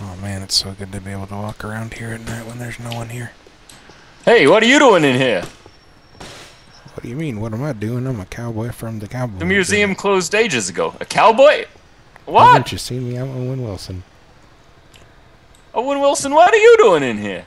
Oh man, it's so good to be able to walk around here at night when there's no one here. Hey, what are you doing in here? What do you mean? What am I doing? I'm a cowboy from the cowboy. The museum closed ages ago. A cowboy? What? Haven't you seen me? I'm Owen Wilson. Owen Wilson, what are you doing in here?